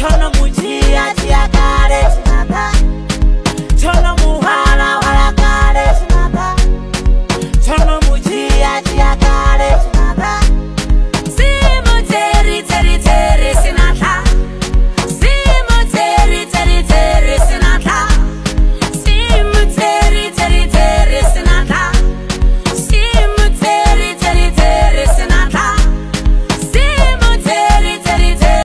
Turn up